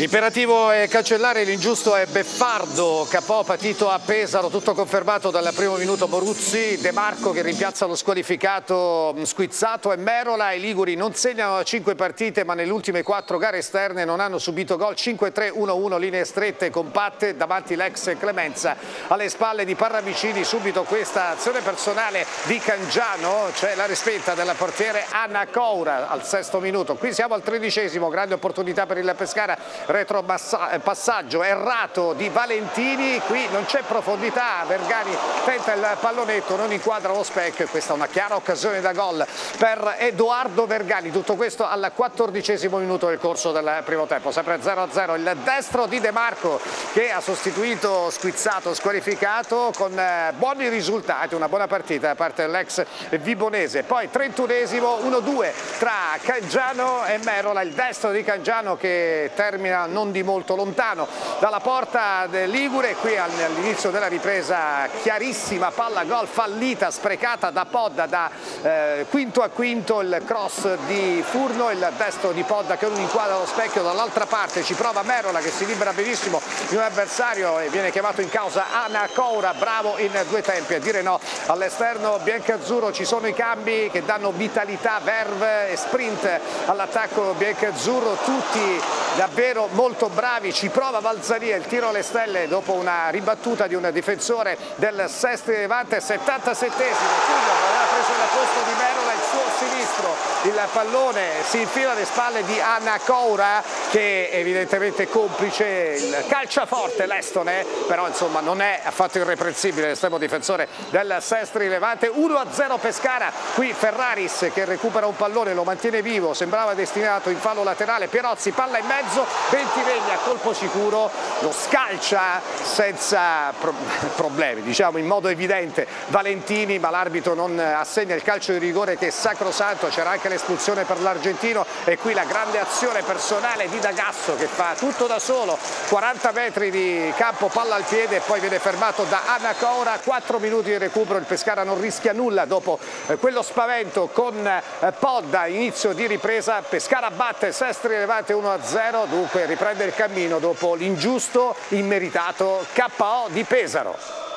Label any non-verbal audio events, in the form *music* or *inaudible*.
Imperativo è cancellare l'ingiusto è Beffardo, Capò patito a Pesaro, tutto confermato dal primo minuto. Boruzzi, De Marco che rimpiazza lo squalificato Squizzato e Merola, i Liguri non segnano 5 partite ma nelle ultime 4 gare esterne non hanno subito gol, 5-3-1-1 linee strette compatte davanti l'ex Clemenza, alle spalle di Parravicini subito questa azione personale di Cangiano, cioè la rispetta del portiere Anna Coura al sesto minuto, qui siamo al tredicesimo, grande opportunità per il Pescara retropassaggio errato di Valentini, qui non c'è profondità, Vergani tenta il pallonetto, non inquadra lo specchio e questa è una chiara occasione da gol per Edoardo Vergani, tutto questo al quattordicesimo minuto del corso del primo tempo, sempre 0-0 il destro di De Marco che ha sostituito Squizzato, squalificato con eh, buoni risultati, una buona partita da parte dell'ex Vibonese, poi 31esimo 1-2 tra Cangiano e Merola, il destro di Cangiano che termina non di molto lontano dalla porta del Ligure, qui all'inizio della ripresa chiarissima, palla gol fallita, sprecata da Podda da eh, quinto a quinto il cross di Furno, il destro di Podda che non inquadra lo specchio, dall'altra parte ci prova Merola che si libera benissimo di un avversario e viene chiamato in causa Ana Coura, bravo in due tempi a dire no all'esterno biancazzurro ci sono i cambi che danno vitalità, verve e sprint all'attacco biancazzurro, tutti davvero molto bravi, ci prova Valzaria, il tiro alle stelle dopo una ribattuta di un difensore del Sestri Levante, 77esimo, Tullio aveva preso il posto di Merola, il suo sinistro, il pallone si infila alle spalle di Anna Coura che evidentemente complice, il calcia forte l'Estone, però insomma non è affatto irreprensibile l'estremo difensore del Sestri Levante, 1-0 Pescara, qui Ferraris che recupera un pallone, lo mantiene vivo, sembrava destinato in fallo laterale, Pierozzi palla in mezzo, Ventiveglia colpo sicuro lo scalcia senza pro *laughs* problemi, diciamo in modo evidente. Valentini, ma l'arbitro non assegna il calcio di rigore che è sacrosanto, c'era anche l'espulsione per l'argentino e qui la grande azione personale di D'Agasso che fa tutto da solo, 40 metri di campo, palla al piede e poi viene fermato da Anacora, 4 minuti di recupero, il Pescara non rischia nulla dopo eh, quello spavento con eh, Podda, inizio di ripresa, Pescara batte Sestri Levante 1-0, dunque riprende il cammino dopo l'ingiusto, immeritato KO di Pesaro.